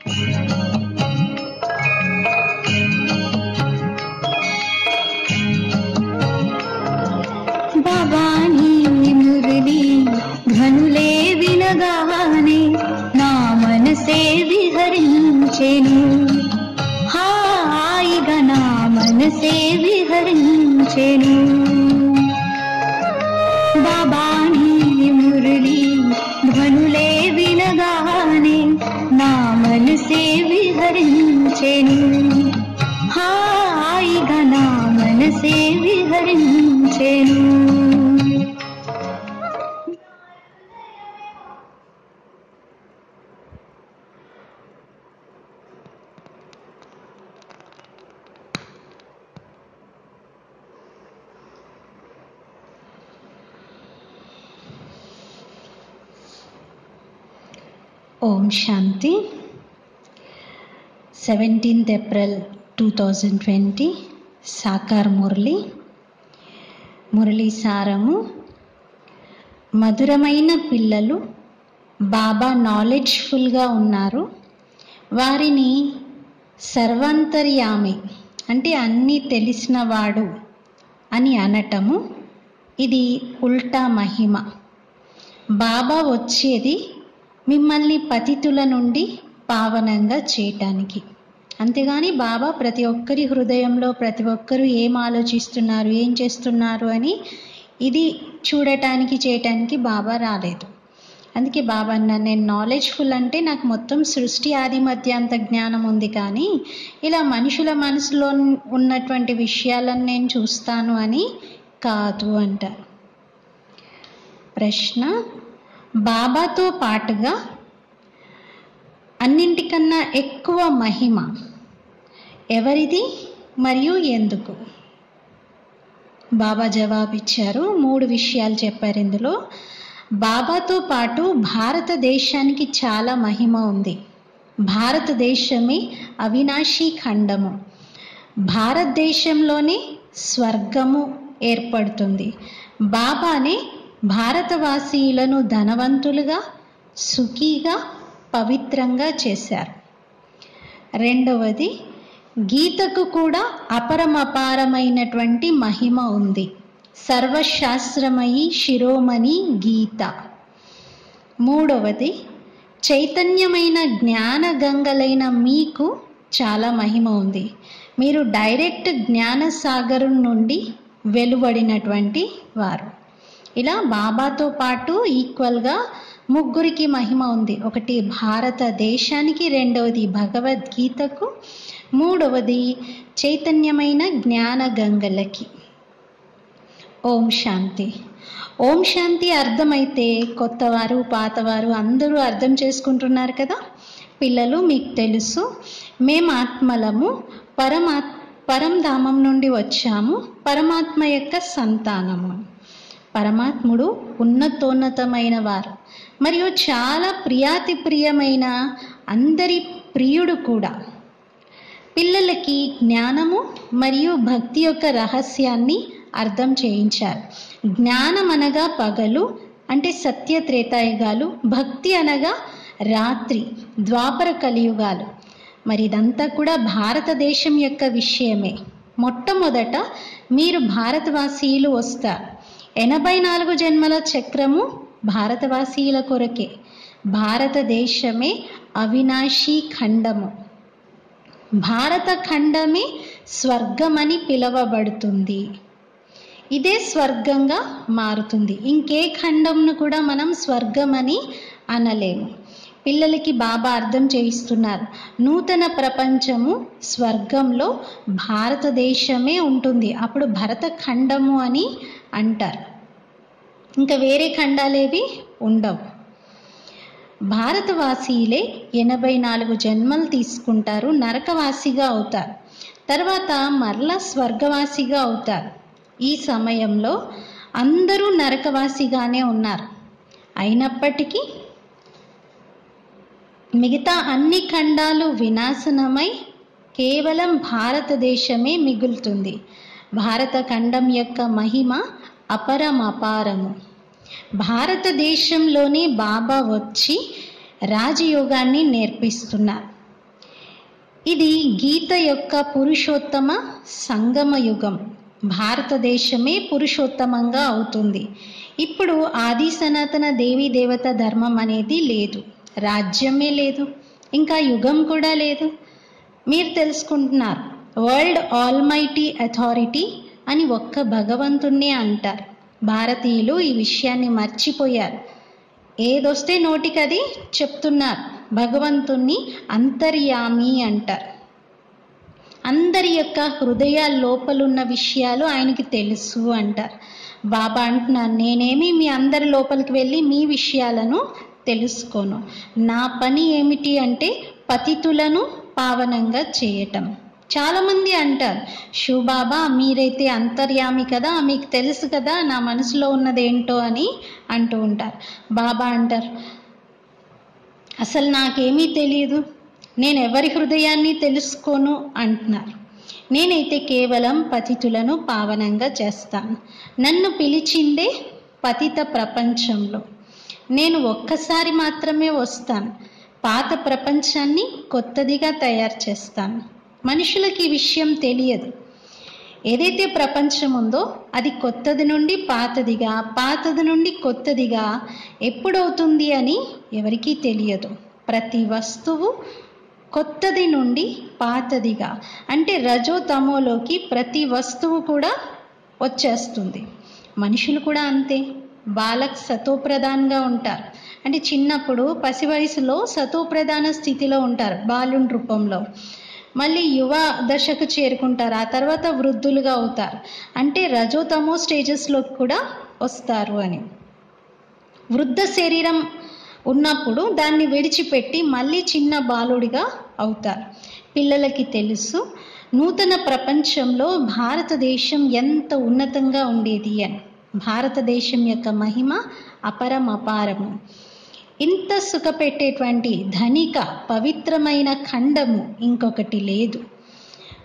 भवानी मुरली धनुले विनगाने ना मनसे विहरिञ्चेनु। सेवि हरिं चे नू हा ग नामन सेवि हरि మనసే విహరించెను హాయిగా నా మనసే విహరించెను ఓం శాంతి. Seventeenth April two thousand twenty Sakar మురళి. మురళీసారము మధురమైన పిల్లలు బాబా నాలెడ్జ్ఫుల్గా ఉన్నారు. వారిని సర్వాంతర్యామి అంటే అన్నీ తెలిసినవాడు అని అనటము ఇది ఉల్టా మహిమ. బాబా వచ్చేది మిమ్మల్ని పతితుల నుండి పావనంగా చేయటానికి. అంతేగాని బాబా ప్రతి ఒక్కరి హృదయంలో ప్రతి ఒక్కరూ ఏం ఆలోచిస్తున్నారు ఏం చేస్తున్నారు అని ఇది చూడటానికి చేయటానికి బాబా రాలేదు. అందుకే బాబా అన్న నేను నాలెడ్జ్ఫుల్ అంటే నాకు మొత్తం సృష్టి ఆది మధ్యాంత జ్ఞానం ఉంది కానీ ఇలా మనుషుల మనసులో ఉన్నటువంటి విషయాలను నేను చూస్తాను అని కాదు అంటారు ప్రశ్న బాబాతో పాటుగా అన్నింటికన్నా ఎక్కువ మహిమ ఎవరిది మరియు ఎందుకు? బాబా జవాబిచ్చారు మూడు విషయాలు చెప్పారు ఇందులో. బాబాతో పాటు భారతదేశానికి చాలా మహిమ ఉంది. భారతదేశమే అవినాశీ ఖండము. భారతదేశంలోనే స్వర్గము ఏర్పడుతుంది. బాబానే భారతవాసీయులను ధనవంతులుగా సుఖీగా పవిత్రంగా చేశారు. రెండవది గీతకు కూడా అపరమపారమైనటువంటి మహిమ ఉంది. సర్వశాస్త్రమయి శిరోమణి గీత. మూడవది చైతన్యమైన జ్ఞాన గంగలైన మీకు చాలా మహిమ ఉంది. మీరు డైరెక్ట్ జ్ఞాన సాగరం నుండి వెలువడినటువంటి వారు. ఇలా బాబాతో పాటు ఈక్వల్గా ముగ్గురికి మహిమ ఉంది. ఒకటి భారతదేశానికి రెండవది భగవద్గీతకు మూడవది చైతన్యమైన జ్ఞాన గంగలకి ఓం శాంతి. ఓం శాంతి అర్థమైతే కొత్తవారు పాతవారు అందరూ అర్థం చేసుకుంటున్నారు కదా? పిల్లలు మీకు తెలుసు మేము ఆత్మలము పరమాత్ పరంధామం నుండి వచ్చాము పరమాత్మ యొక్క సంతానము. పరమాత్ముడు ఉన్నతోన్నతమైన వారు. మరియు చాలా ప్రియాతి ప్రియమైన అందరి ప్రియుడు కూడా. పిల్లలకి జ్ఞానము మరియు భక్తి యొక్క రహస్యాన్ని అర్థం చేయించారు. జ్ఞానం అనగా పగలు అంటే సత్య త్రేతాయుగాలు భక్తి అనగా రాత్రి ద్వాపర కలియుగాలు. మరి ఇదంతా కూడా భారతదేశం యొక్క విషయమే. మొట్టమొదట మీరు భారతవాసీయులు వస్తారు. ఎనభై నాలుగు జన్మల చక్రము భారతవాసీయుల కొరకే భారతదేశమే అవినాశీ ఖండము. భారత ఖండమే స్వర్గమని పిలువబడుతుంది. ఇదే స్వర్గంగా మారుతుంది. ఇంకే ఖండంను కూడా మనం స్వర్గమని అనలేము. పిల్లలకి బాబా అర్థం చేయిస్తున్నారు. నూతన ప్రపంచము స్వర్గంలో భారతదేశమే ఉంటుంది. అప్పుడు భరత ఖండము అని అంటారు. ఇంకా వేరే ఖండాలేవి ఉండవు. భారతవాసీలే ఎనభై నాలుగు జన్మలు తీసుకుంటారు నరకవాసిగా అవుతారు. తర్వాత మరలా స్వర్గవాసిగా అవుతారు. ఈ సమయంలో అందరూ నరకవాసిగానే ఉన్నారు. అయినప్పటికీ మిగతా అన్ని ఖండాలు వినాశనమై కేవలం భారతదేశమే మిగులుతుంది. భారత ఖండం యొక్క మహిమ అపరమపారము. భారతదేశంలోనే బాబా వచ్చి రాజయోగాన్ని నేర్పిస్తున్నారు. ఇది గీత యొక్క పురుషోత్తమ సంగమ యుగం. భారతదేశమే పురుషోత్తమంగా అవుతుంది. ఇప్పుడు ఆది సనాతన దేవీ దేవత ధర్మం అనేది లేదు. రాజ్యమే లేదు. ఇంకా యుగం కూడా లేదు. మీరు తెలుసుకుంటున్నారు వరల్డ్ ఆల్మైటీ అథారిటీ అని ఒక్క భగవంతుణ్ణే అంటారు. భారతీయులు ఈ విషయాన్ని మర్చిపోయారు. ఏదొస్తే నోటికది చెప్తున్నారు. భగవంతుణ్ణి అంతర్యామి అంటారు. అందరి యొక్క హృదయాల లోపలున్న విషయాలు ఆయనకి తెలుసు అంటారు. బాబా అంటున్నారు నేనేమి మీ అందరి లోపలికి వెళ్ళి మీ విషయాలను తెలుసుకోను. నా పని ఏమిటి అంటే పతితులను పావనంగా చేయటం. చాలామంది అంటారు షూ బాబా మీరైతే అంతర్యామి కదా మీకు తెలుసు కదా నా మనసులో ఉన్నది ఏంటో అని అంటూ ఉంటారు. బాబా అంటారు అసలు నాకేమీ తెలియదు నేను ఎవరి హృదయాన్ని తెలుసుకోను అంటున్నారు. నేనైతే కేవలం పతితులను పావనంగా చేస్తాను. నన్ను పిలిచిందే పతిత ప్రపంచంలో. నేను ఒక్కసారి మాత్రమే వస్తాను. పాత ప్రపంచాన్ని కొత్తదిగా తయారు చేస్తాను. మనుషులకి ఈ విషయం తెలియదు. ఏదైతే ప్రపంచం ఉందో అది కొత్తది నుండి పాతదిగా పాతది నుండి కొత్తదిగా ఎప్పుడవుతుంది అని ఎవరికీ తెలియదు. ప్రతి వస్తువు కొత్తది నుండి పాతదిగా. అంటే రజో తమోలోకి ప్రతి వస్తువు కూడా వచ్చేస్తుంది. మనుషులు కూడా అంతే. బాలక్ సతోప్రధాన్గా ఉంటారు. అంటే చిన్నప్పుడు పసి వయసులో సతోప్రధాన స్థితిలో ఉంటారు బాలుని రూపంలో. మళ్ళీ యువ దశకు చేరుకుంటారు. ఆ తర్వాత వృద్ధులుగా అవుతారు. అంటే రజోతమో స్టేజెస్లోకి కూడా వస్తారు అని. వృద్ధ శరీరం ఉన్నప్పుడు దాన్ని విడిచిపెట్టి మళ్ళీ చిన్న బాలుడిగా అవుతారు. పిల్లలకి తెలుసు నూతన ప్రపంచంలో భారతదేశం ఎంత ఉన్నతంగా ఉండేది అని. భారతదేశం యొక్క మహిమ అపరం అపారము ఇంత సుఖపెట్టేటువంటి ధనిక పవిత్రమైన ఖండము ఇంకొకటి లేదు.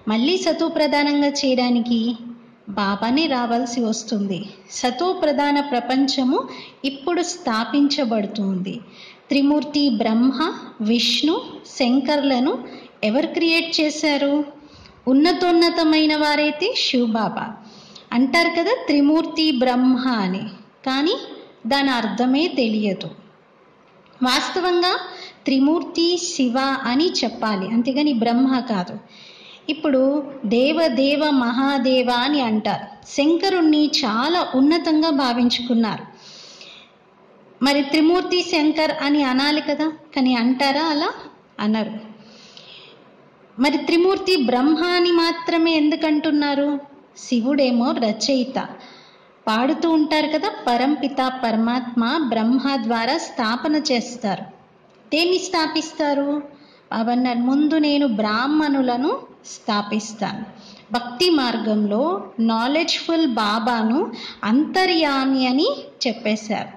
మళ్ళీ సతు ప్రధానంగా చేయడానికి బాబానే రావాల్సి వస్తుంది. సతో ప్రధాన ప్రపంచము ఇప్పుడు స్థాపించబడుతుంది. త్రిమూర్తి బ్రహ్మ విష్ణు శంకర్లను ఎవరు క్రియేట్ చేశారు? ఉన్నతోన్నతమైన వారైతే శివబాబా. అంటారు కదా త్రిమూర్తి బ్రహ్మ అని. కానీ దాని అర్థమే తెలియదు. వాస్తవంగా త్రిమూర్తి శివ అని చెప్పాలి. అంతేగాని బ్రహ్మ కాదు. ఇప్పుడు దేవదేవ మహాదేవ అని అంటారు. శంకరుణ్ణి చాలా ఉన్నతంగా భావించుకున్నారు. మరి త్రిమూర్తి శంకర్ అని అనాలి కదా? కానీ అంటారా అలా? అనరు. మరి త్రిమూర్తి బ్రహ్మ అని మాత్రమే ఎందుకంటున్నారు? శివుడేమో రచయిత. పాడుతూ ఉంటారు కదా పరంపిత పరమాత్మ బ్రహ్మ ద్వారా స్థాపన చేస్తారు. దేన్ని స్థాపిస్తారు? అవన్నారు ముందు నేను బ్రాహ్మణులను స్థాపిస్తాను. భక్తి మార్గంలో నాలెడ్జ్ఫుల్ బాబాను అంతర్యామి అని చెప్పేశారు.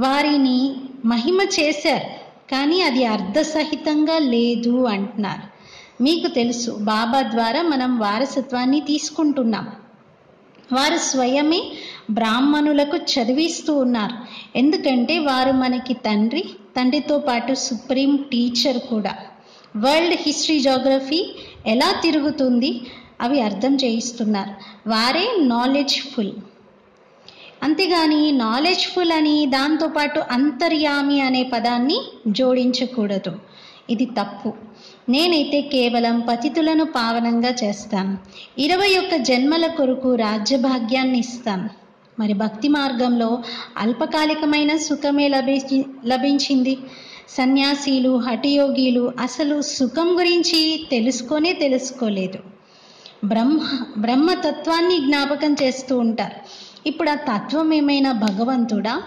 వారిని మహిమ చేశారు కానీ అది అర్ధసహితంగా లేదు అంటున్నారు. మీకు తెలుసు బాబా ద్వారా మనం వారసత్వాన్ని తీసుకుంటున్నాం. వారు స్వయమే బ్రాహ్మణులకు చదివిస్తూ ఉన్నారు. ఎందుకంటే వారు మనకి తండ్రి తండ్రితో పాటు సుప్రీం టీచర్ కూడా. వరల్డ్ హిస్టరీ జోగ్రఫీ ఎలా తిరుగుతుంది అవి అర్థం చేయిస్తున్నారు. వారే నాలెడ్జ్ఫుల్. అంతేగాని నాలెడ్జ్ఫుల్ అని దాంతోపాటు అంతర్యామి అనే పదాన్ని జోడించకూడదు. ఇది తప్పు. నేనైతే కేవలం పతితులను పావనంగా చేస్తాను. ఇరవై ఒక్క జన్మల కొరకు రాజ్యభాగ్యాన్ని ఇస్తాను. మరి భక్తి మార్గంలో అల్పకాలికమైన సుఖమే లభించి లభించింది? సన్యాసీలు హఠయోగీలు అసలు సుఖం గురించి తెలుసుకొనే తెలుసుకోలేదు. బ్రహ్మ బ్రహ్మతత్వాన్ని జ్ఞాపకం చేస్తూ ఉంటారు. ఇప్పుడు ఆ తత్వం ఏమైనా భగవంతుడా?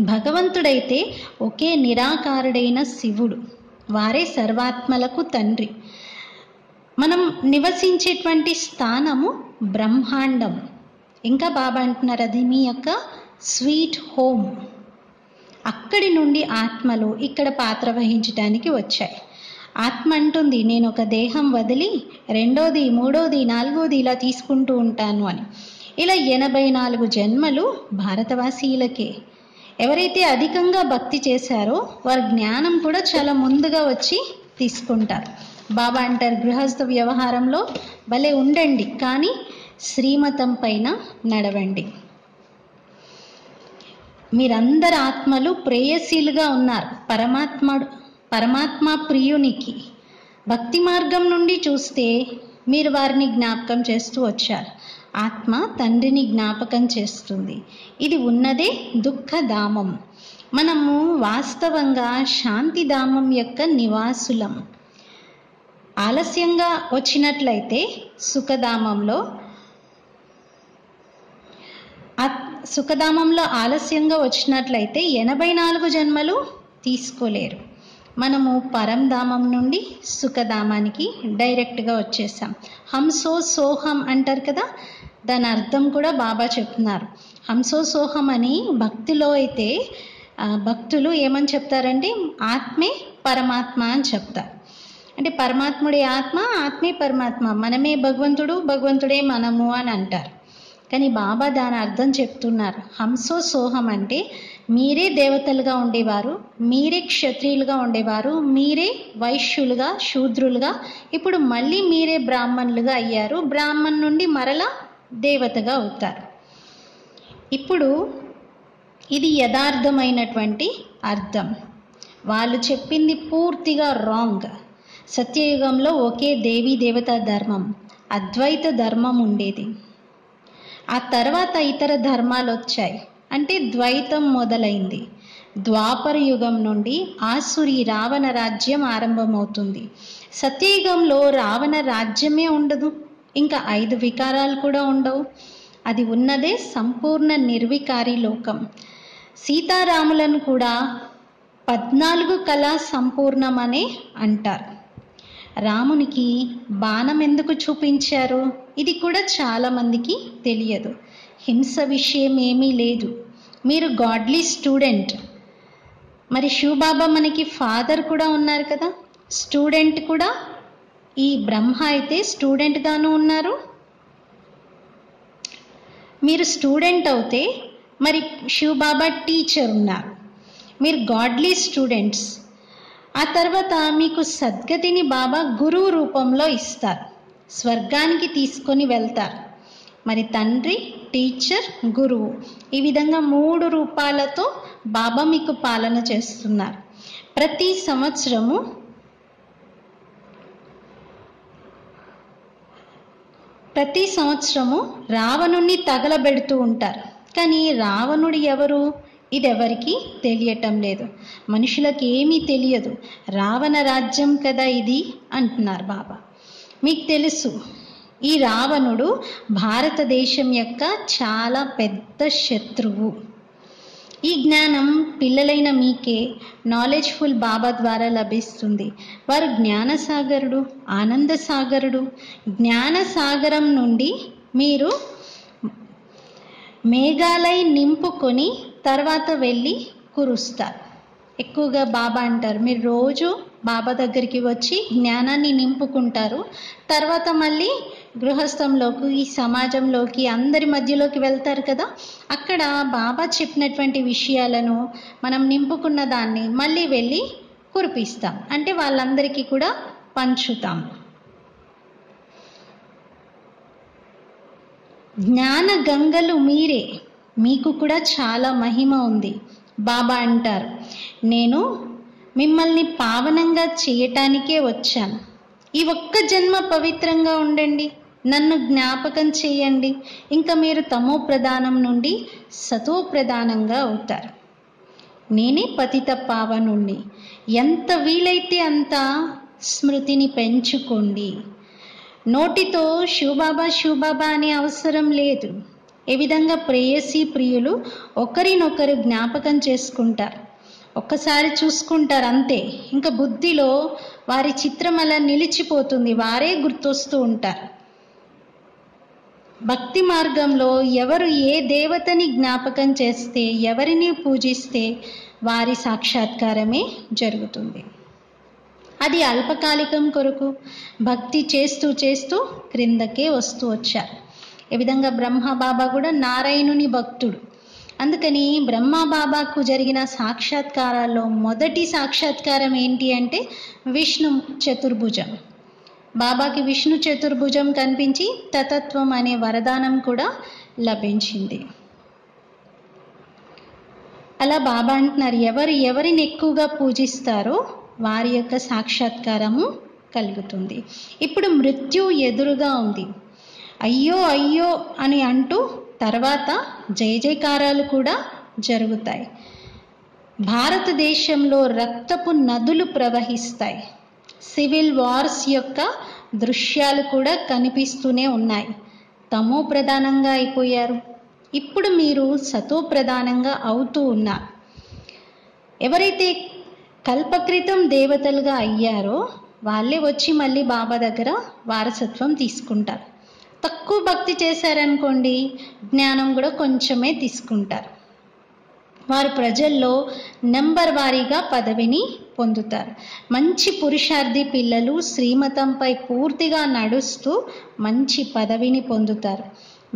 భగవంతుడైతే ఒకే నిరాకారుడైన శివుడు. వారే సర్వాత్మలకు తండ్రి. మనం నివసించేటువంటి స్థానము బ్రహ్మాండం. ఇంకా బాబా అంటున్నారు అది మీ యొక్క స్వీట్ హోమ్. అక్కడి నుండి ఆత్మలు ఇక్కడ పాత్ర వహించడానికి వచ్చాయి. ఆత్మ అంటుంది నేను ఒక దేహం వదిలి రెండోది మూడోది నాలుగోది ఇలా తీసుకుంటూ ఉంటాను అని. ఇలా ఎనభై నాలుగు జన్మలు భారతవాసీలకే ఎవరైతే అధికంగా భక్తి చేశారో వారి జ్ఞానం కూడా చాలా ముందుగా వచ్చి తీసుకుంటారు. బాబా అంటారు గృహస్థ వ్యవహారంలో భలే ఉండండి కానీ శ్రీమతం పైన నడవండి. మీరందరు ఆత్మలు ప్రేయశీలుగా ఉన్నారు. పరమాత్మ పరమాత్మ ప్రియునికి. భక్తి మార్గం నుండి చూస్తే మీరు వారిని జ్ఞాపకం చేస్తూ వచ్చారు. ఆత్మ తండ్రిని జ్ఞాపకం చేస్తుంది. ఇది ఉన్నదే దుఃఖధామం. మనము వాస్తవంగా శాంతిధామం యొక్క నివాసులం. ఆలస్యంగా వచ్చినట్లయితే సుఖధామంలో సుఖధామంలో ఆలస్యంగా వచ్చినట్లయితే ఎనభై నాలుగు జన్మలు తీసుకోలేరు. మనము పరంధామం నుండి సుఖధామానికి డైరెక్ట్గా వచ్చేసాం. హంసో సోహం అంటారు కదా దాని అర్థం కూడా బాబా చెప్తున్నారు. హంసోసోహం అని భక్తిలో అయితే భక్తులు ఏమని చెప్తారంటే ఆత్మే పరమాత్మ అని చెప్తారు. అంటే పరమాత్ముడే ఆత్మ ఆత్మే పరమాత్మ. మనమే భగవంతుడు భగవంతుడే మనము అని అంటారు. కానీ బాబా దాని అర్థం చెప్తున్నారు. హంసో సోహం అంటే మీరే దేవతలుగా ఉండేవారు మీరే క్షత్రియులుగా ఉండేవారు మీరే వైశ్యులుగా శూద్రులుగా ఇప్పుడు మళ్ళీ మీరే బ్రాహ్మణులుగా అయ్యారు. బ్రాహ్మణ్ నుండి మరలా దేవతగా అవుతారు. ఇప్పుడు ఇది యథార్థమైనటువంటి అర్థం. వాళ్ళు చెప్పింది పూర్తిగా రాంగ్. సత్యయుగంలో ఒకే దేవీ దేవతా ధర్మం అద్వైత ధర్మం ఉండేది. ఆ తర్వాత ఇతర ధర్మాలు వచ్చాయి. అంటే ద్వైతం మొదలైంది. ద్వాపర యుగం నుండి ఆసురి రావణ రాజ్యం ఆరంభమవుతుంది. సత్యయుగంలో రావణ రాజ్యమే ఉండదు. ఇంకా ఐదు వికారాలు కూడా ఉండవు. అది ఉన్నదే సంపూర్ణ నిర్వికారి లోకం. సీతారాములను కూడా పద్నాలుగు కళా సంపూర్ణమనే అంటారు. రామునికి బాణం ఎందుకు చూపించారు? ఇది కూడా చాలామందికి తెలియదు. హింస విషయం ఏమీ లేదు. మీరు గాడ్లీ స్టూడెంట్. మరి శివబాబా మనకి ఫాదర్ కూడా ఉన్నారు కదా? స్టూడెంట్ కూడా ఈ బ్రహ్మ అయితే స్టూడెంట్గాను ఉన్నారు. మీరు స్టూడెంట్ అవుతే మరి శివబాబా టీచర్ ఉన్నారు. మీరు గాడ్లీ స్టూడెంట్స్ ఆ తర్వాత మీకు సద్గతిని బాబా గురువు రూపంలో ఇస్తారు. స్వర్గానికి తీసుకొని వెళ్తారు. మరి తండ్రి టీచర్ గురువు ఈ విధంగా మూడు రూపాలతో బాబా మీకు పాలన చేస్తున్నారు. ప్రతి సంవత్సరము ప్రతి సంవత్సరము రావణుణ్ణి తగలబెడుతూ ఉంటారు. కానీ రావణుడు ఎవరు? ఇది తెలియటం లేదు. మనుషులకు ఏమీ తెలియదు. రావణ రాజ్యం కదా ఇది? అంటున్నారు బాబా. మీకు తెలుసు ఈ రావణుడు భారతదేశం యొక్క చాలా పెద్ద శత్రువు. ఈ జ్ఞానం పిల్లలైన మీకే నాలెడ్జ్ఫుల్ బాబా ద్వారా లభిస్తుంది. వారు జ్ఞానసాగరుడు ఆనందసాగరుడు. జ్ఞానసాగరం నుండి మీరు మేఘాలై నింపుకొని తర్వాత వెళ్ళి కురుస్తారు. ఎక్కువగా బాబా అంటారు మీరు రోజు బాబా దగ్గరికి వచ్చి జ్ఞానాన్ని నింపుకుంటారు. తర్వాత మళ్ళీ గృహస్థంలోకి ఈ సమాజంలోకి అందరి మధ్యలోకి వెళ్తారు కదా? అక్కడ బాబా చెప్పినటువంటి విషయాలను మనం నింపుకున్న దాన్ని మళ్ళీ వెళ్ళి కురిపిస్తాం. అంటే వాళ్ళందరికీ కూడా పంచుతాం. జ్ఞాన గంగలు మీరే. మీకు కూడా చాలా మహిమ ఉంది. బాబా అంటారు. నేను మిమ్మల్ని పావనంగా చేయటానికే వచ్చాను. ఈ ఒక్క జన్మ పవిత్రంగా ఉండండి. నన్ను జ్ఞాపకం చేయండి. ఇంకా మీరు తమో ప్రధానం నుండి సతో ప్రధానంగా అవుతారు. నేనే పతిత పావనుణ్ణి. ఎంత వీలైతే అంత స్మృతిని పెంచుకోండి. నోటితో శివబాబా శివబాబా అనే అవసరం లేదు. ఏ విధంగా ప్రేయసి ప్రియులు ఒకరినొకరు జ్ఞాపకం చేసుకుంటారు. ఒక్కసారి చూసుకుంటారు అంతే. ఇంకా బుద్ధిలో వారి చిత్రం అలా నిలిచిపోతుంది. వారే గుర్తొస్తూ ఉంటారు. భక్తి మార్గంలో ఎవరు ఏ దేవతని జ్ఞాపకం చేస్తే ఎవరిని పూజిస్తే వారి సాక్షాత్కారమే జరుగుతుంది. అది అల్పకాలికం కొరకు భక్తి చేస్తూ చేస్తూ క్రిందకే వస్తూ వచ్చారు. ఈ విధంగా బ్రహ్మ బాబా కూడా నారాయణుని భక్తుడు. అందుకని బ్రహ్మ బాబాకు జరిగిన సాక్షాత్కారాల్లో మొదటి సాక్షాత్కారం ఏంటి అంటే విష్ణు చతుర్భుజం. బాబాకి విష్ణు చతుర్భుజం కనిపించి తతత్వం అనే వరదానం కూడా లభించింది. అలా బాబా అంటున్నారు ఎవరు ఎవరిని ఎక్కువగా పూజిస్తారో వారి యొక్క సాక్షాత్కారము కలుగుతుంది. ఇప్పుడు మృత్యు ఎదురుగా ఉంది. అయ్యో అయ్యో అని అంటూ తర్వాత జయ జయకారాలు కూడా జరుగుతాయి. భారతదేశంలో రక్తపు నదులు ప్రవహిస్తాయి. సివిల్ వార్స్ యొక్క దృశ్యాలు కూడా కనిపిస్తూనే ఉన్నాయి. తమో ప్రధానంగా అయిపోయారు. ఇప్పుడు మీరు సతో ప్రధానంగా అవుతూ ఉన్నారు. ఎవరైతే కల్పకృతం దేవతలుగా అయ్యారో వాళ్ళే వచ్చి మళ్ళీ బాబా దగ్గర వారసత్వం తీసుకుంటారు. తక్కువ భక్తి చేశారనుకోండి జ్ఞానం కూడా కొంచెమే తీసుకుంటారు. వారు ప్రజల్లో నెంబర్ వారీగా పదవిని పొందుతారు. మంచి పురుషార్థి పిల్లలు శ్రీమతంపై పూర్తిగా నడుస్తూ మంచి పదవిని పొందుతారు.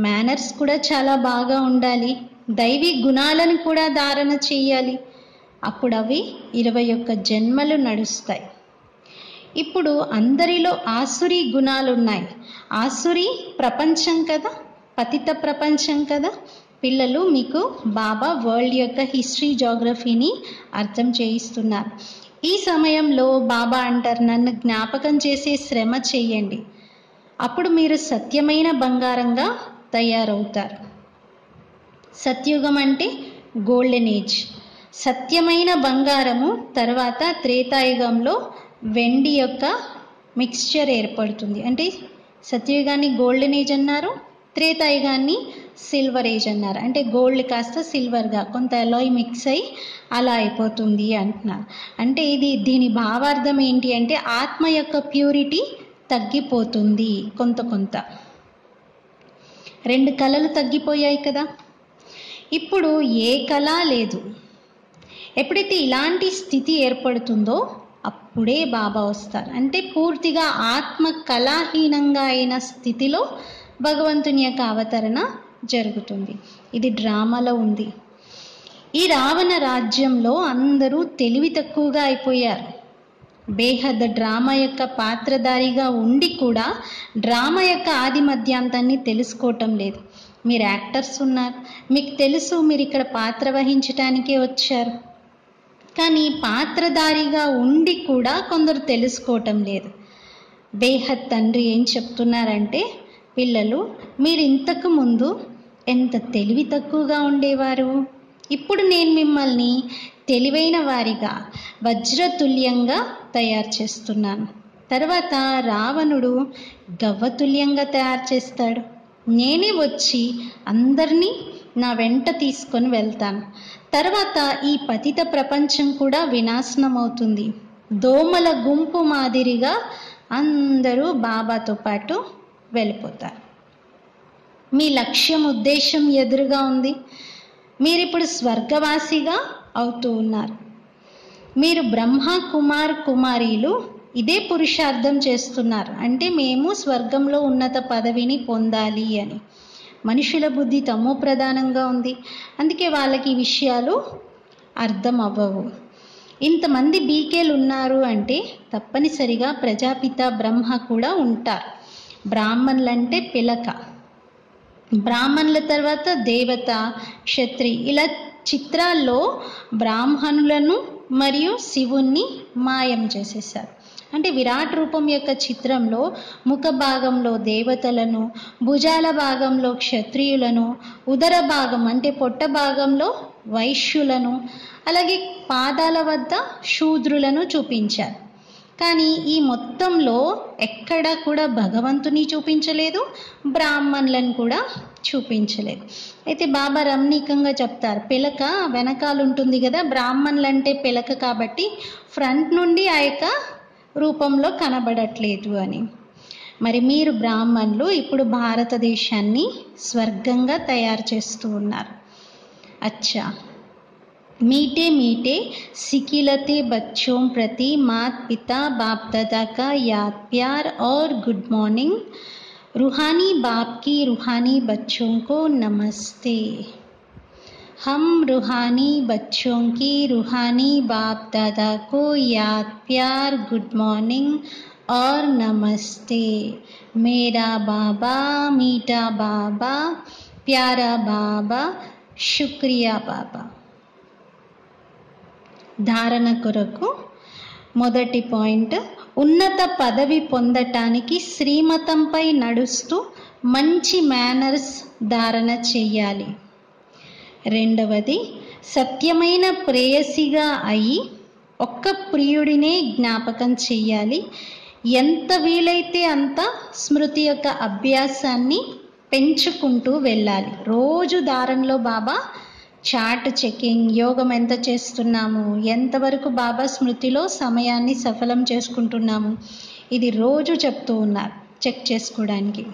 మేనర్స్ కూడా చాలా బాగా ఉండాలి. దైవీ గుణాలను కూడా ధారణ చేయాలి. అప్పుడు అవి ఇరవై ఒక్క జన్మలు నడుస్తాయి. ఇప్పుడు అందరిలో ఆసురి గుణాలు ఉన్నాయి ఆసురి ప్రపంచం కదా? పతిత ప్రపంచం కదా? పిల్లలు మీకు బాబా వరల్డ్ యొక్క హిస్టరీ జాగ్రఫీని అర్థం చేయిస్తున్నారు. ఈ సమయంలో బాబా అంటారు నన్ను జ్ఞాపకం చేసే శ్రమ చెయ్యండి. అప్పుడు మీరు సత్యమైన బంగారంగా తయారవుతారు. సత్యుగం అంటే గోల్డెన్ ఏజ్ సత్యమైన బంగారము తర్వాత త్రేతాయుగంలో వెండి యొక్క మిక్స్చర్ ఏర్పడుతుంది. అంటే సత్యయుగాన్ని గోల్డెన్ ఏజ్ అన్నారు త్రేతాయుగాన్ని సిల్వర్ ఏజ్ అన్నారు. అంటే గోల్డ్ కాస్త సిల్వర్గా కొంత ఎలాయ్ మిక్స్ అయి అలా అయిపోతుంది అంటున్నారు. అంటే ఇది దీని భావార్థం ఏంటి అంటే ఆత్మ యొక్క ప్యూరిటీ తగ్గిపోతుంది కొంత కొంత. రెండు కళలు తగ్గిపోయాయి కదా. ఇప్పుడు ఏ కళ లేదు. ఎప్పుడైతే ఇలాంటి స్థితి ఏర్పడుతుందో అప్పుడే బాబా వస్తారు. అంటే పూర్తిగా ఆత్మ కళాహీనంగా అయిన స్థితిలో భగవంతుని యొక్క అవతరణ జరుగుతుంది. ఇది డ్రామాలో ఉంది. ఈ రావణ రాజ్యంలో అందరూ తెలివి తక్కువగా అయిపోయారు. బేహద్ డ్రామా యొక్క పాత్రధారిగా ఉండి కూడా డ్రామా యొక్క ఆది మధ్యాంతాన్ని తెలుసుకోవటం లేదు. మీరు యాక్టర్స్ ఉన్నారు. మీకు తెలుసు మీరు ఇక్కడ పాత్ర వహించటానికే వచ్చారు. కానీ పాత్రధారిగా ఉండి కూడా కొందరు తెలుసుకోవటం లేదు. బేహద్ తండ్రి ఏం చెప్తున్నారంటే పిల్లలు మీరు ఇంతకు ముందు ఎంత తెలివి తక్కువగా ఉండేవారు? ఇప్పుడు నేను మిమ్మల్ని తెలివైన వారిగా వజ్రతుల్యంగా తయారు చేస్తున్నాను. తర్వాత రావణుడు గవ్వతుల్యంగా తయారు చేస్తాడు. నేనే వచ్చి అందరినీ నా వెంట తీసుకొని వెళ్తాను. తర్వాత ఈ పతిత ప్రపంచం కూడా వినాశనం అవుతుంది దోమల గుంపు మాదిరిగా అందరూ బాబాతో పాటు వెళ్ళిపోతారు. మీ లక్ష్యం ఉద్దేశం ఎదురుగా ఉంది. మీరు ఇప్పుడు స్వర్గవాసిగా అవుతూ ఉన్నారు. మీరు బ్రహ్మ కుమార్ కుమారీలు ఇదే పురుషార్థం చేస్తున్నారు. అంటే మేము స్వర్గంలో ఉన్నత పదవిని పొందాలి అని. మనుషుల బుద్ధి తమో ప్రధానంగా ఉంది. అందుకే వాళ్ళకి ఈ విషయాలు అర్థం అవ్వవు. ఇంతమంది బీకేలు ఉన్నారు అంటే తప్పనిసరిగా ప్రజాపిత బ్రహ్మ కూడా ఉంటారు. బ్రాహ్మణులంటే పిలక. బ్రాహ్మణుల తర్వాత దేవత క్షత్రి. ఇలా చిత్రాల్లో బ్రాహ్మణులను మరియు శివుణ్ణి మాయం చేసేసారు అంటే విరాట్ రూపం యొక్క చిత్రంలో ముఖ భాగంలో దేవతలను భుజాల భాగంలో క్షత్రియులను ఉదర భాగం అంటే పొట్ట భాగంలో వైశ్యులను అలాగే పాదాల వద్ద శూద్రులను చూపించారు. కానీ ఈ మొత్తంలో ఎక్కడా కూడా భగవంతుని చూపించలేదు బ్రాహ్మణులను కూడా చూపించలేదు. అయితే బాబా రమణీకంగా చెప్తారు పిలక వెనకాల ఉంటుంది కదా బ్రాహ్మణులు అంటే పిలక కాబట్టి ఫ్రంట్ నుండి ఆ యొక్క రూపంలో కనబడట్లేదు అని. మరి మీరు బ్రాహ్మణులు ఇప్పుడు భారతదేశాన్ని స్వర్గంగా తయారు చేస్తూ ఉన్నారు. అచ్చా. मीठे मीठे सिकिलते बच्चों प्रति मात पिता बाप दादा का याद प्यार और गुड मॉर्निंग रूहानी बाप की रूहानी बच्चों को नमस्ते। हम रूहानी बच्चों की रूहानी बाप दादा को याद प्यार गुड मॉर्निंग और नमस्ते। मेरा बाबा, मीठा बाबा, प्यारा बाबा, शुक्रिया बाबा। ధారణ కొరకు మొదటి పాయింట్ ఉన్నత పదవి పొందటానికి శ్రీమతంపై నడుస్తూ మంచి మేనర్స్ ధారణ చెయ్యాలి రెండవది సత్యమైన ప్రేయసిగా అయి ఒక్క ప్రియుడినే జ్ఞాపకం చెయ్యాలి ఎంత వీలైతే అంత స్మృతి యొక్క అభ్యాసాన్ని పెంచుకుంటూ వెళ్ళాలి. రోజు దారంలో బాబా చాట్ చెకింగ్ యోగం ఎంత చేస్తున్నాము ఎంతవరకు బాబా స్మృతిలో సమయాన్ని సఫలం చేసుకుంటున్నాము ఇది రోజు చెప్తూ ఉన్నారు చెక్ చేసుకోవడానికి.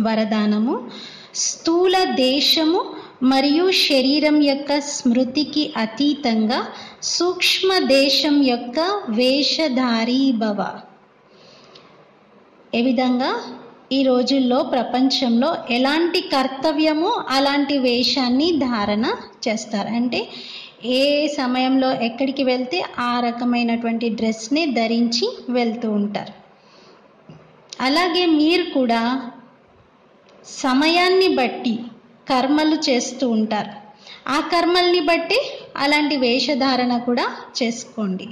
వరదానము స్థూల దేశము మరియు శరీరం యొక్క స్మృతికి అతీతంగా సూక్ష్మ దేశం యొక్క వేషధారీ భవ. ఏ విధంగా? ఈ రోజుల్లో ప్రపంచంలో ఎలాంటి కర్తవ్యమో అలాంటి వేషాన్ని ధారణ చేస్తారు? అంటే ఏ సమయంలో ఎక్కడికి వెళ్తే ఆ రకమైనటువంటి డ్రెస్ని ధరించి వెళ్తూ ఉంటారు. అలాగే మీరు కూడా సమయాన్ని బట్టి కర్మలు చేస్తూ ఉంటారు. ఆ కర్మల్ని బట్టి అలాంటి వేషధారణ కూడా చేసుకోండి.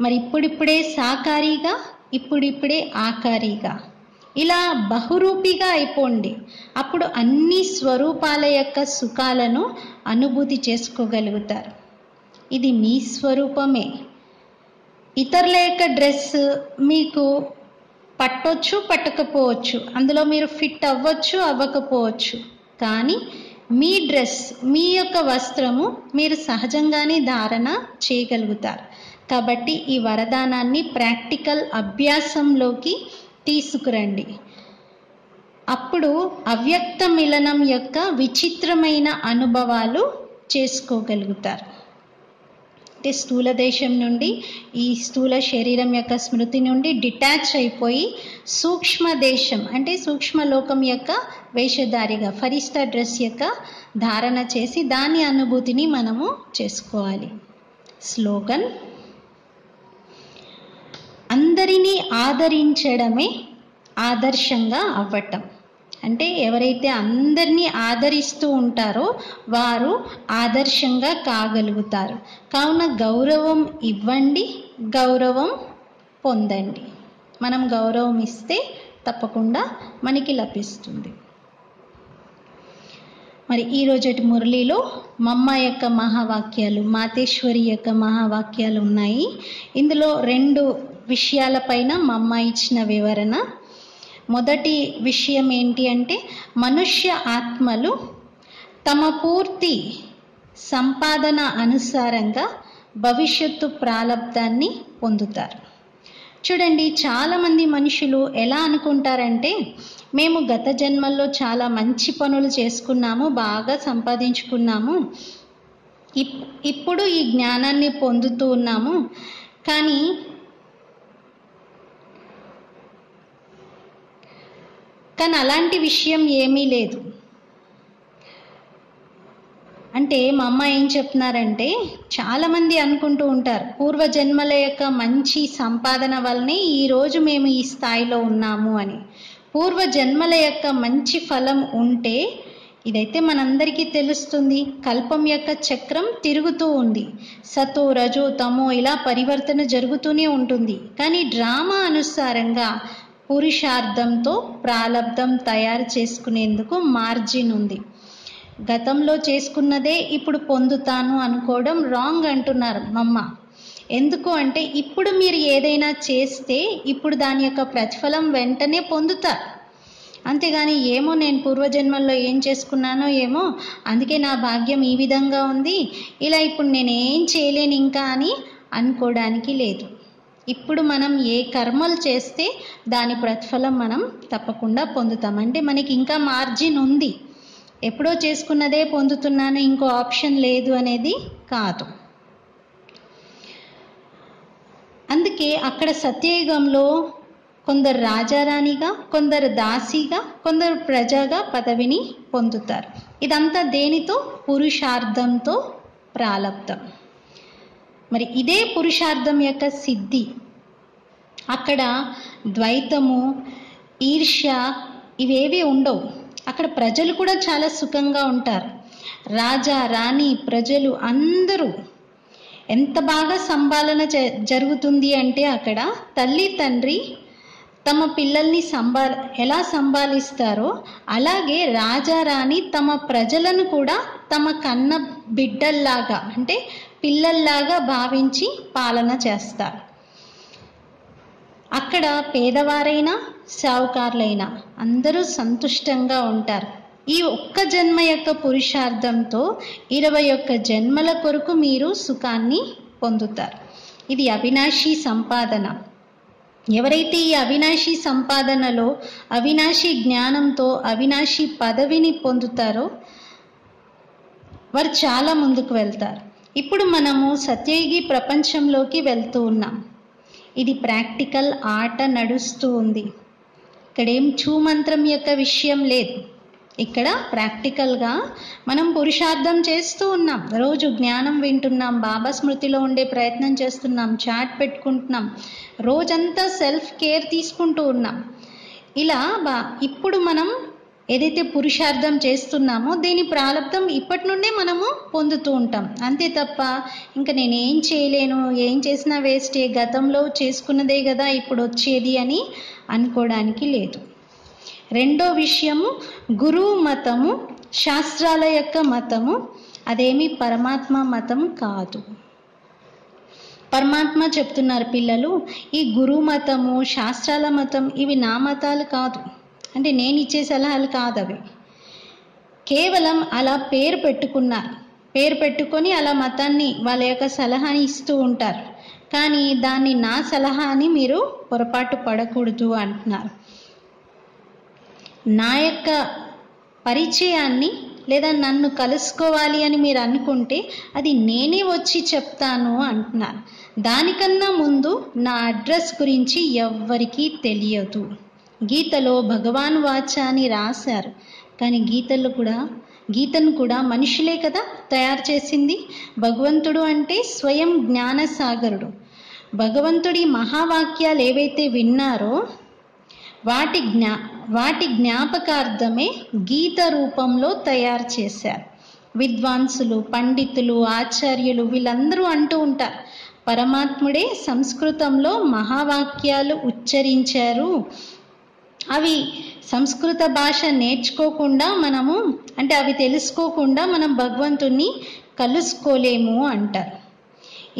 మరి ఇప్పుడిప్పుడే సాకారిగా ఇప్పుడిప్పుడే ఆకారిగా ఇలా బహురూపిగా అయిపోండి. అప్పుడు అన్ని స్వరూపాల యొక్క సుఖాలను అనుభూతి చేసుకోగలుగుతారు. ఇది మీ స్వరూపమే. ఇతరుల యొక్క డ్రెస్ మీకు పట్టొచ్చు పట్టకపోవచ్చు. అందులో మీరు ఫిట్ అవ్వచ్చు అవ్వకపోవచ్చు. కానీ మీ డ్రెస్ మీ యొక్క వస్త్రము మీరు సహజంగానే ధారణ చేయగలుగుతారు. కాబట్టి ఈ వరదానాన్ని ప్రాక్టికల్ అభ్యాసంలోకి తీసుకురండి. అప్పుడు అవ్యక్త మిలనం యొక్క విచిత్రమైన అనుభవాలు చేసుకోగలుగుతారు. అంటే స్థూల దేశం నుండి ఈ స్థూల శరీరం యొక్క స్మృతి నుండి డిటాచ్ అయిపోయి సూక్ష్మ దేశం అంటే సూక్ష్మ లోకం యొక్క వేషధారిగా ఫరిస్తా డ్రెస్ యొక్క ధారణ చేసి దాని అనుభూతిని మనము చేసుకోవాలి. స్లోగన్ అందరినీ ఆదరించడమే ఆదర్శంగా అవ్వటం. అంటే ఎవరైతే అందరినీ ఆదరిస్తూ ఉంటారో వారు ఆదర్శంగా కాగలుగుతారు. కావున గౌరవం ఇవ్వండి గౌరవం పొందండి. మనం గౌరవం ఇస్తే తప్పకుండా మనకి లభిస్తుంది. మరి ఈ రోజటి మురళిలో మమ్మ యొక్క మహావాక్యాలు మాతేశ్వరి యొక్క మహావాక్యాలు ఉన్నాయి. ఇందులో రెండు విషయాలపైన మమ్మ ఇచ్చిన వివరణ. మొదటి విషయం ఏంటి అంటే మనుష్య ఆత్మలు తమ పూర్తి సంపాదన అనుసారంగా భవిష్యత్తు ప్రాలబ్ధాన్ని పొందుతారు. చూడండి చాలామంది మనుషులు ఎలా అనుకుంటారంటే మేము గత జన్మల్లో చాలా మంచి పనులు చేసుకున్నాము బాగా సంపాదించుకున్నాము. ఇప్ ఇప్పుడు ఈ జ్ఞానాన్ని పొందుతూ ఉన్నాము. కానీ కానీ అలాంటి విషయం ఏమీ లేదు. అంటే మా అమ్మ ఏం చెప్తున్నారంటే చాలామంది అనుకుంటూ ఉంటారు పూర్వజన్మల యొక్క మంచి సంపాదన వల్లనే ఈరోజు మేము ఈ స్థాయిలో ఉన్నాము అని. పూర్వజన్మల యొక్క మంచి ఫలం ఉంటే ఇదైతే మనందరికీ తెలుస్తుంది కల్పం యొక్క చక్రం తిరుగుతూ ఉంది. సతో రజో తమో ఇలా పరివర్తన జరుగుతూనే ఉంటుంది. కానీ డ్రామా అనుసారంగా పురుషార్థంతో ప్రాలబ్ధం తయారు చేసుకునేందుకు మార్జిన్ ఉంది. గతంలో చేసుకున్నదే ఇప్పుడు పొందుతాను అనుకోవడం రాంగ్ అంటున్నారు మమ్మ. ఎందుకు అంటే ఇప్పుడు మీరు ఏదైనా చేస్తే ఇప్పుడు దాని యొక్క ప్రతిఫలం వెంటనే పొందుతారు. అంతేగాని ఏమో నేను పూర్వజన్మల్లో ఏం చేసుకున్నానో ఏమో అందుకే నా భాగ్యం ఈ విధంగా ఉంది. ఇలా ఇప్పుడు నేను ఏం చేయలేను ఇంకా అని అనుకోవడానికి లేదు. ఇప్పుడు మనం ఏ కర్మలు చేస్తే దాని ప్రతిఫలం మనం తప్పకుండా పొందుతాం. అంటే మనకి ఇంకా మార్జిన్ ఉంది. ఎప్పుడో చేసుకున్నదే పొందుతున్నాను ఇంకో ఆప్షన్ లేదు అనేది కాదు. అందుకే అక్కడ సత్యయుగంలో కొందరు రాజారాణిగా కొందరు దాసిగా కొందరు ప్రజగా పదవిని పొందుతారు. ఇదంతా దేనితో? పురుషార్థంతో ప్రాలబ్ధం. మరి ఇదే పురుషార్థం యొక్క సిద్ధి. అక్కడ ద్వైతము ఈర్ష్య ఇవేవి ఉండవు. అక్కడ ప్రజలు కూడా చాలా సుఖంగా ఉంటారు. రాజా రాణి ప్రజలు అందరూ ఎంత బాగా సంపాలన జ- జరుగుతుంది అంటే అక్కడ తల్లి తండ్రి తమ పిల్లల్ని సంబా ఎలా సంభాలిస్తారో అలాగే రాజారాణి తమ ప్రజలను కూడా తమ కన్న బిడ్డల్లాగా అంటే పిల్లల్లాగా భావించి పాలన చేస్తారు. అక్కడ పేదవారైనా సావుకారులైనా అందరూ సంతుష్టంగా ఉంటారు. ఈ ఒక్క జన్మ యొక్క పురుషార్థంతో ఇరవై ఒక్క జన్మల కొరకు మీరు సుఖాన్ని పొందుతారు. ఇది అవినాశీ సంపాదన. ఎవరైతే ఈ అవినాశీ సంపాదనలో అవినాశీ జ్ఞానంతో అవినాశీ పదవిని పొందుతారో వారు చాలా ముందుకు వెళ్తారు. ఇప్పుడు మనము సత్యయుగి ప్రపంచంలోకి వెళ్తూ ఉన్నాం. ఇది ప్రాక్టికల్ ఆట నడుస్తూ ఉంది. ఇక్కడేం చూమంత్రం యొక్క విషయం లేదు. ఇక్కడ ప్రాక్టికల్గా మనం పురుషార్థం చేస్తూ ఉన్నాం. రోజు జ్ఞానం వింటున్నాం బాబా స్మృతిలో ఉండే ప్రయత్నం చేస్తున్నాం చాట్ పెట్టుకుంటున్నాం రోజంతా సెల్ఫ్ కేర్ తీసుకుంటూ ఉన్నాం. ఇలా బా ఇప్పుడు మనం ఏదైతే పురుషార్థం చేస్తున్నామో దీని ప్రారంధం ఇప్పటి నుండే మనము పొందుతూ ఉంటాం. అంతే తప్ప ఇంకా నేను ఏం చేయలేను ఏం చేసినా వేస్టే గతంలో చేసుకున్నదే కదా ఇప్పుడు వచ్చేది అని అనుకోవడానికి లేదు. రెండో విషయము గురువు మతము శాస్త్రాల యొక్క మతము అదేమి పరమాత్మ మతం కాదు. పరమాత్మ చెప్తున్నారు పిల్లలు ఈ గురు మతము శాస్త్రాల మతం ఇవి నా మతాలు కాదు. అంటే నేను ఇచ్చే సలహాలు కాదు అవి. కేవలం అలా పేరు పెట్టుకున్నారు పేరు పెట్టుకొని అలా మతాన్ని వాళ్ళ యొక్క సలహాని ఇస్తూ ఉంటారు. కానీ దాన్ని నా సలహా అని మీరు పొరపాటు పడకూడదు అంటున్నారు. నా యొక్క పరిచయాన్ని లేదా నన్ను కలుసుకోవాలి అని మీరు అనుకుంటే అది నేనే వచ్చి చెప్తాను అంటున్నారు. దానికన్నా ముందు నా అడ్రస్ గురించి ఎవ్వరికీ తెలియదు. గీతలో భగవాన్ వాచ అని రాశారు. కానీ గీతలు కూడా గీతను కూడా మనుషులే కదా తయారు చేసింది? భగవంతుడు అంటే స్వయం జ్ఞానసాగరుడు. భగవంతుడి మహావాక్యాలు ఏవైతే విన్నారో వాటి జ్ఞా వాటి జ్ఞాపకార్థమే గీత రూపంలో తయారు చేశారు. విద్వాంసులు పండితులు ఆచార్యులు వీళ్ళందరూ అంటూ ఉంటారు పరమాత్ముడే సంస్కృతంలో మహావాక్యాలు ఉచ్చరించారు. అవి సంస్కృత భాష నేర్చుకోకుండా మనము అంటే అవి తెలుసుకోకుండా మనం భగవంతుణ్ణి కలుసుకోలేము అంటారు.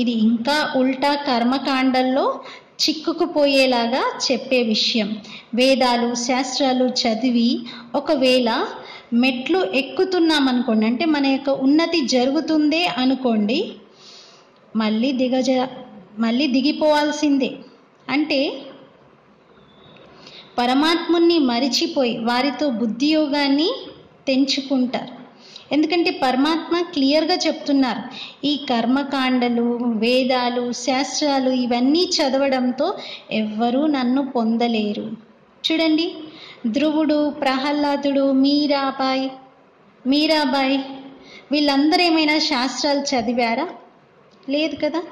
ఇది ఇంకా ఉల్టా కర్మకాండల్లో చిక్కుకుపోయేలాగా చెప్పే విషయం. వేదాలు శాస్త్రాలు చదివి ఒకవేళ మెట్లు ఎక్కుతున్నాం అనుకోండి అంటే మన యొక్క ఉన్నతి జరుగుతుందే అనుకోండి మళ్ళీ దిగజ మళ్ళీ దిగిపోవాల్సిందే. అంటే పరమాత్ముని మరిచిపోయి వారితో బుద్ధియోగాన్ని తెంచుకుంటారు. ఎందుకంటే పరమాత్మ క్లియర్గా చెప్తున్నారు. ఈ కర్మకాండలు వేదాలు శాస్త్రాలు ఇవన్నీ చదవడంతో ఎవ్వరూ నన్ను పొందలేరు. చూడండి ధ్రువుడు ప్రహ్లాదుడు మీరాబాయ్ మీరాబాయ్ వీళ్ళందరూ ఏమైనా శాస్త్రాలు చదివారా? లేదు కదా?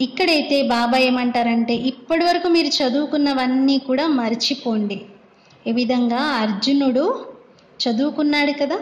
ఇక్కడైతే బాబా ఏమంటారంటే ఇప్పటి వరకు మీరు చదువుకున్నవన్నీ కూడా మర్చిపోండి. ఈ విధంగా? అర్జునుడు చదువుకున్నాడు కదా?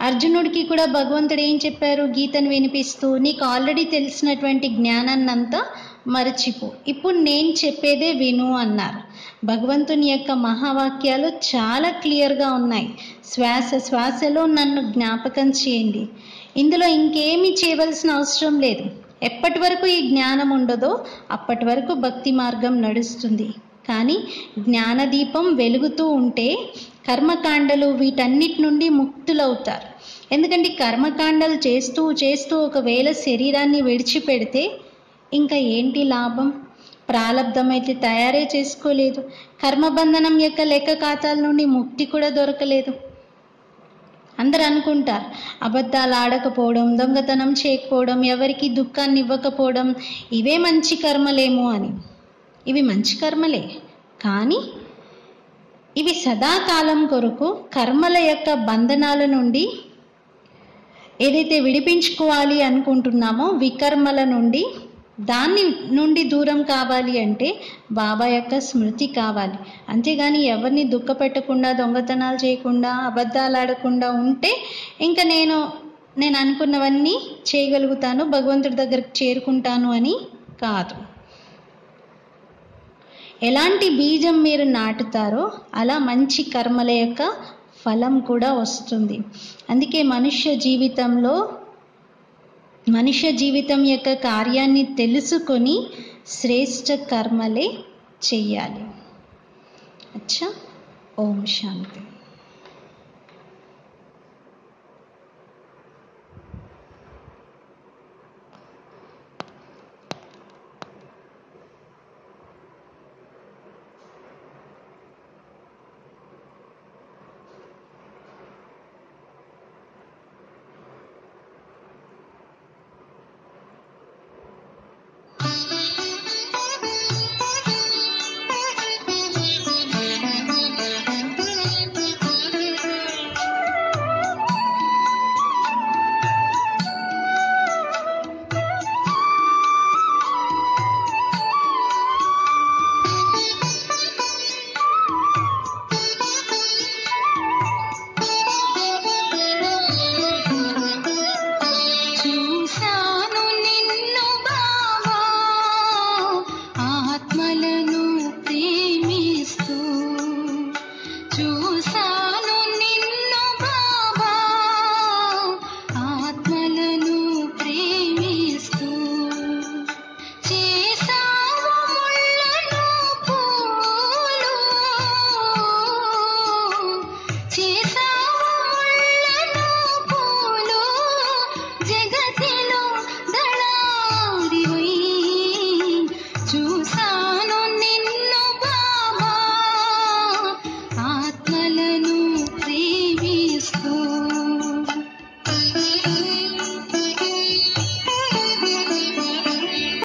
అర్జునుడికి కూడా భగవంతుడు ఏం చెప్పారు? గీతను వినిపిస్తూ నీకు ఆల్రెడీ తెలిసినటువంటి జ్ఞానాన్నంతా మరచిపో. ఇప్పుడు నేను చెప్పేదే విను అన్నారు. భగవంతుని యొక్క మహావాక్యాలు చాలా క్లియర్గా ఉన్నాయి. శ్వాస శ్వాసలో నన్ను జ్ఞాపకం చేయండి. ఇందులో ఇంకేమీ చేయవలసిన అవసరం లేదు. ఎప్పటి వరకు ఈ జ్ఞానం ఉండదో అప్పటి వరకు భక్తి మార్గం నడుస్తుంది. కానీ జ్ఞానదీపం వెలుగుతూ ఉంటే కర్మకాండలు వీటన్నిటి నుండి ముక్తులవుతారు. ఎందుకంటే కర్మకాండలు చేస్తూ చేస్తూ ఒకవేళ శరీరాన్ని విడిచిపెడితే ఇంకా ఏంటి లాభం? ప్రారంధమైతే తయారే చేసుకోలేదు. కర్మబంధనం యొక్క లెక్క ఖాతాల నుండి ముక్తి కూడా దొరకలేదు. అందరు అనుకుంటారు అబద్ధాలు ఆడకపోవడం దొంగతనం చేయకపోవడం ఎవరికి దుఃఖాన్ని ఇవ్వకపోవడం ఇవే మంచి కర్మలేమో అని. ఇవి మంచి కర్మలే. కానీ ఇవి సదాకాలం కొరకు కర్మల యొక్క బంధనాల నుండి ఏదైతే విడిపించుకోవాలి అనుకుంటున్నామో వికర్మల నుండి దాన్ని నుండి దూరం కావాలి అంటే బాబా యొక్క స్మృతి కావాలి. అంతేగాని ఎవరిని దుఃఖపెట్టకుండా దొంగతనాలు చేయకుండా అబద్ధాలు ఆడకుండా ఉంటే ఇంకా నేను నేను అనుకున్నవన్నీ చేయగలుగుతాను భగవంతుడి దగ్గరికి చేరుకుంటాను అని కాదు. ఎలాంటి బీజం మీరు నాటుతారో అలా మంచి కర్మల యొక్క ఫలం కూడా వస్తుంది. అందుకే మనుష్య జీవితంలో మనుష్య జీవితం యొక్క కార్యాన్ని తెలుసుకొని శ్రేష్ట కర్మలే చెయ్యాలి. అచ్చా? ఓం శాంతి.